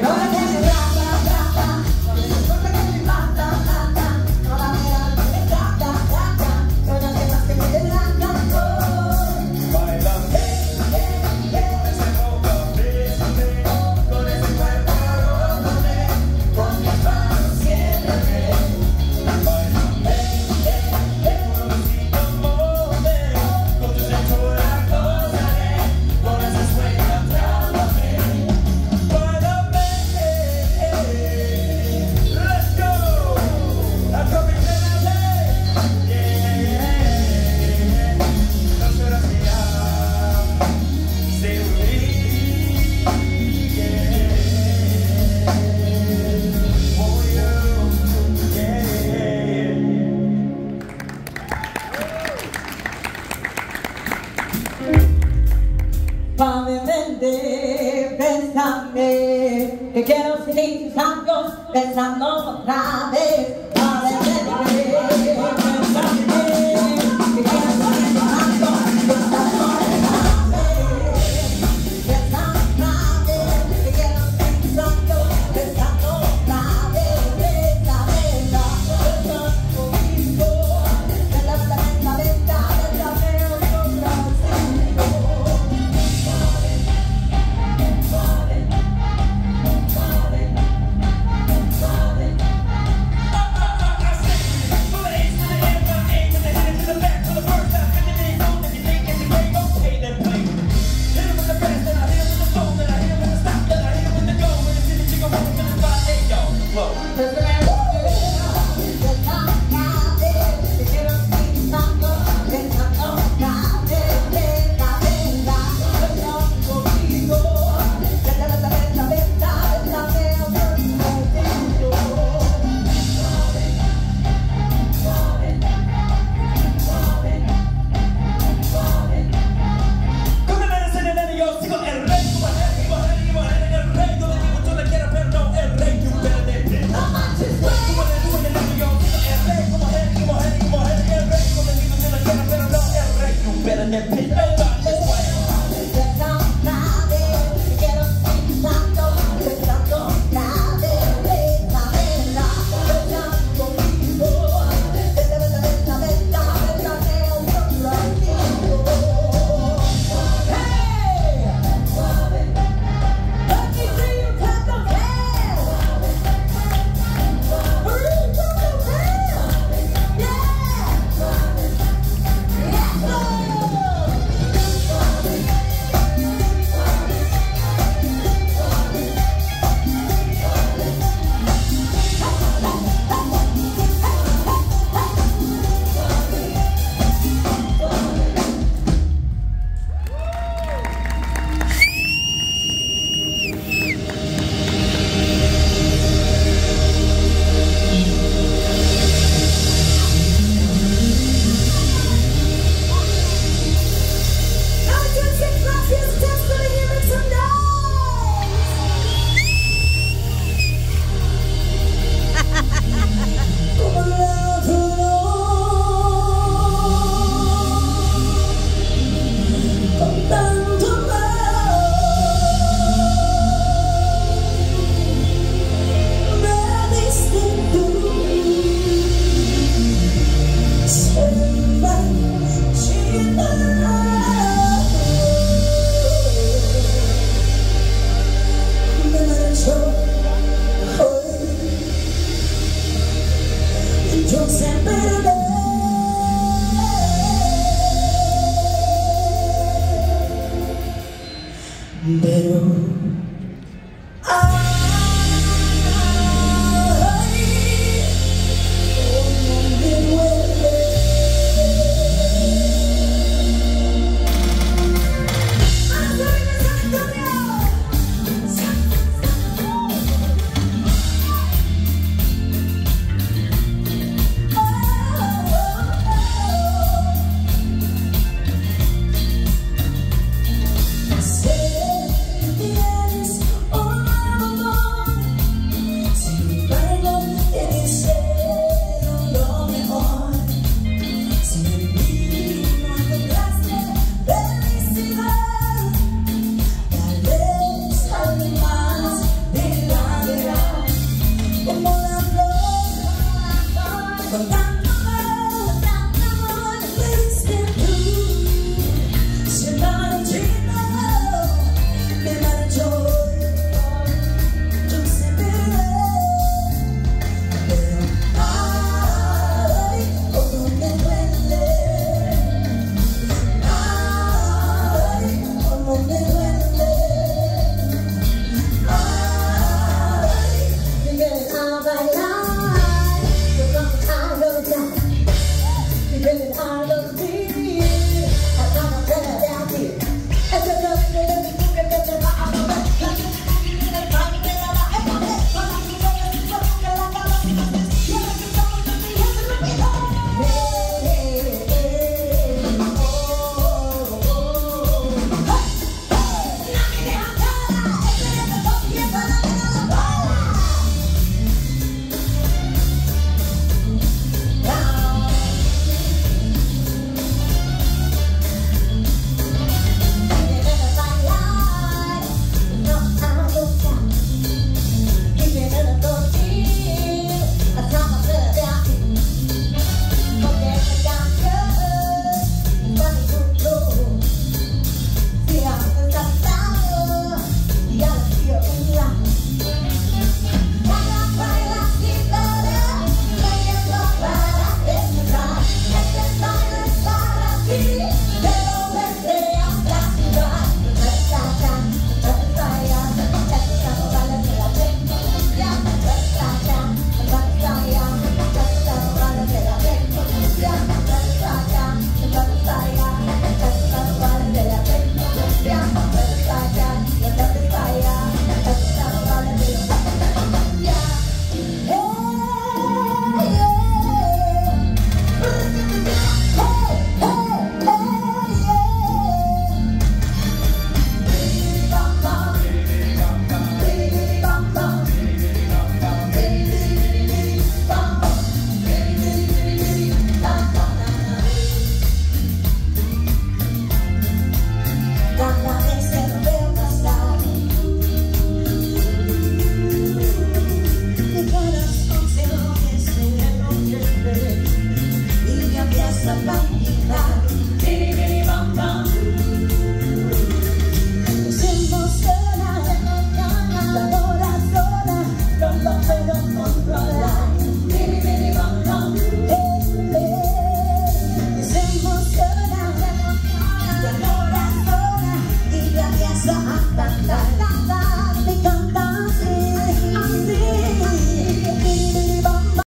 Because besando otra vez, Yo